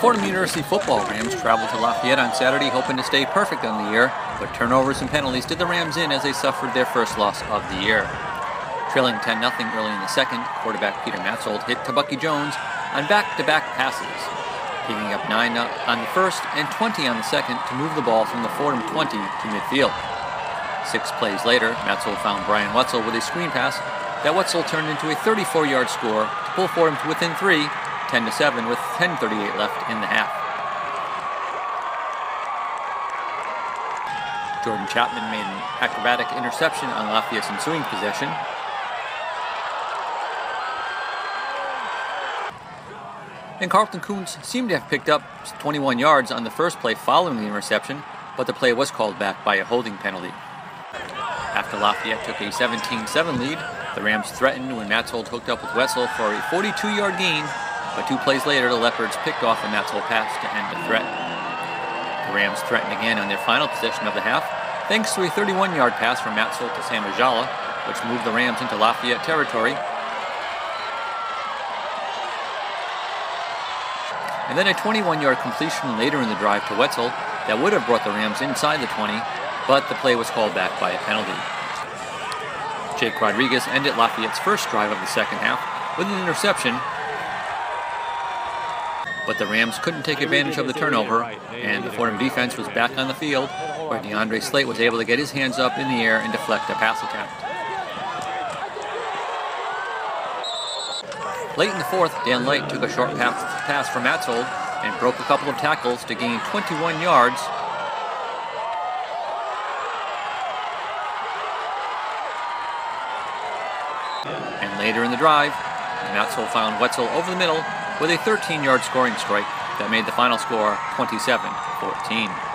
Fordham University football Rams traveled to Lafayette on Saturday hoping to stay perfect on the year, but turnovers and penalties did the Rams in as they suffered their first loss of the year. Trailing 10 0 early in the second, quarterback Peter Matzold hit Tebucky Jones on back to back passes, picking up 9 on the first and 20 on the second to move the ball from the Fordham 20 to midfield. Six plays later, Matzold found Brian Wetzel with a screen pass that Wetzel turned into a 34 yard score to pull Fordham to within three 10 to 7 with 10:38 left in the half. Jordan Chapman made an acrobatic interception on Lafayette's ensuing possession. And Carlton Koonce seemed to have picked up 21 yards on the first play following the interception, but the play was called back by a holding penalty. After Lafayette took a 17-7 lead, the Rams threatened when Matzold hooked up with Wetzel for a 42-yard gain but two plays later, the Leopards picked off a Matzold pass to end the threat. The Rams threatened again on their final possession of the half, thanks to a 31-yard pass from Matzold to Sam Ajala, which moved the Rams into Lafayette territory. And then a 21-yard completion later in the drive to Wetzel that would have brought the Rams inside the 20, but the play was called back by a penalty. Jake Rodriguez ended Lafayette's first drive of the second half with an interception but the Rams couldn't take advantage of the turnover, and the Fordham defense was back on the field, where DeAndre Slate was able to get his hands up in the air and deflect a pass attempt. Late in the fourth, Dan Light took a short pass, pass from Matzold and broke a couple of tackles to gain 21 yards. And later in the drive, Matzold found Wetzel over the middle with a 13 yard scoring strike that made the final score 27 14.